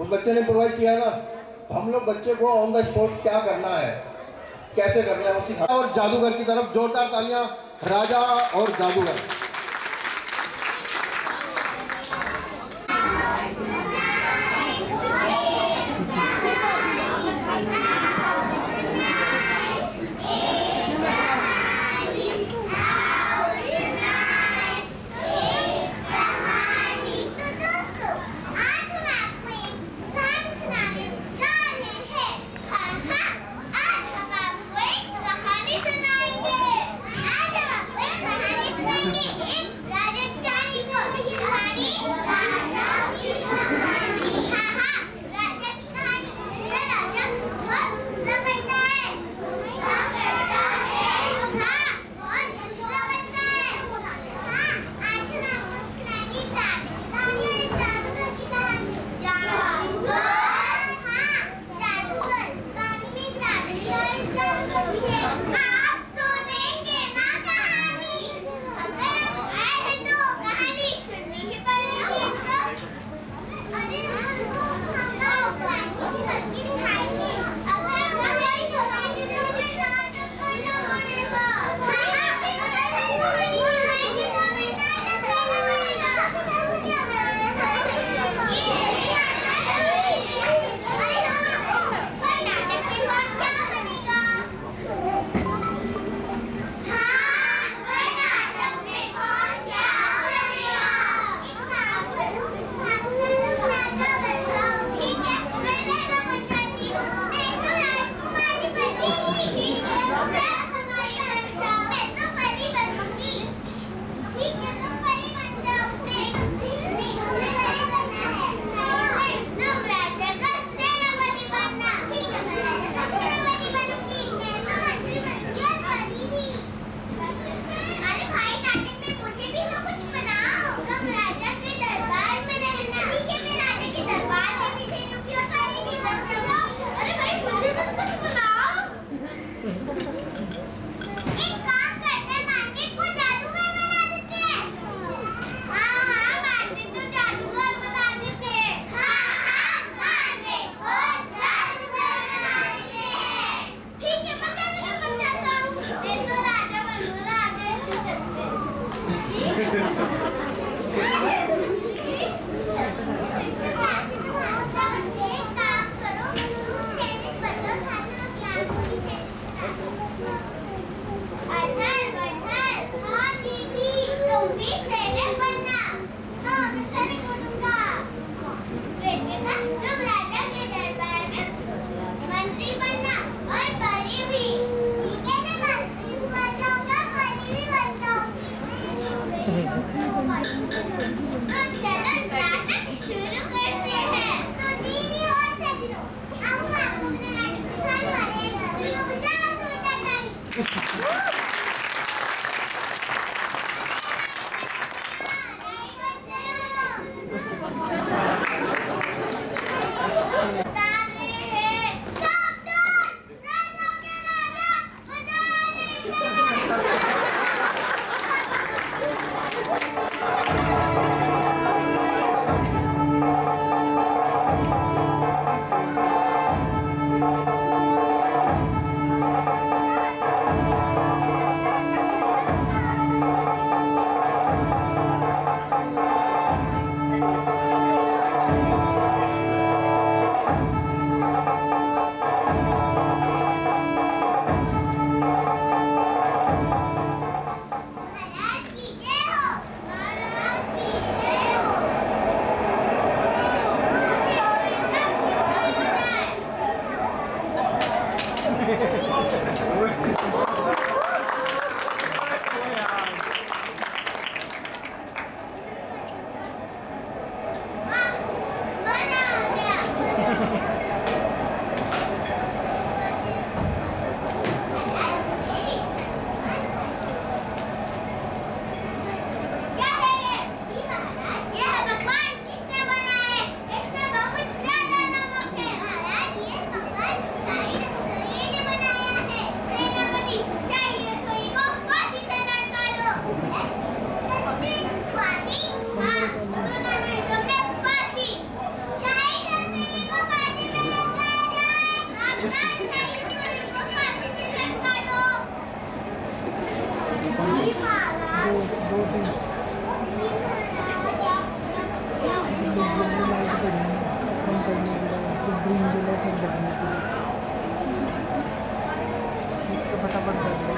उस बच्चे ने प्रोवाइड किया ना, हम लोग बच्चे को ऑन द स्पॉट क्या करना है? कैसे करना है? वो और जादूगर की तरफ़ जोरदार तालियाँ, राजा और जादूगर। ಮಾಡ್ತಾರೆ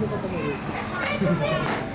る方もいる。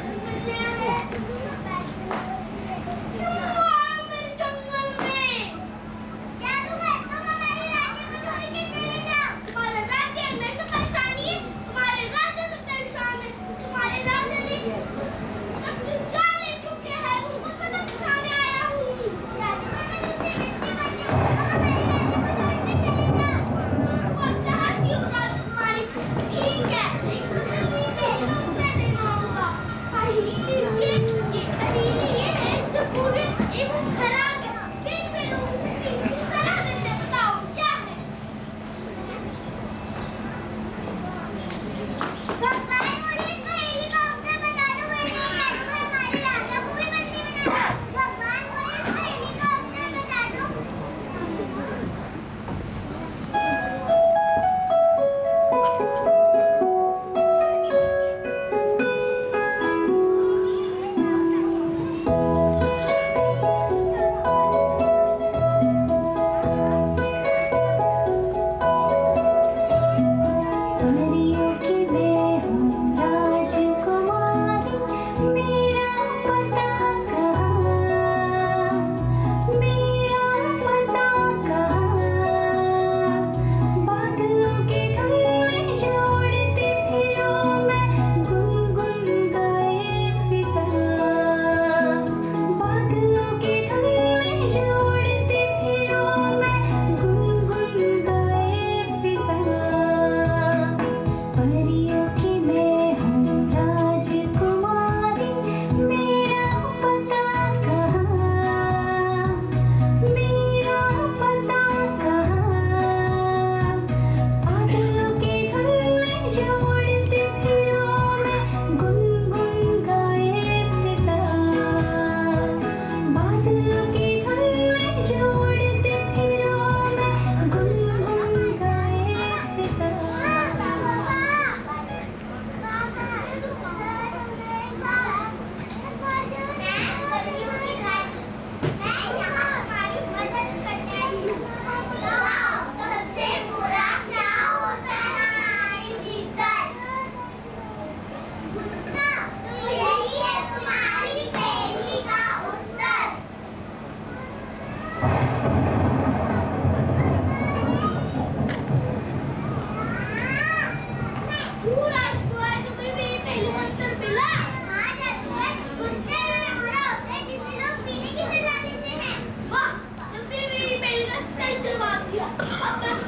Oh,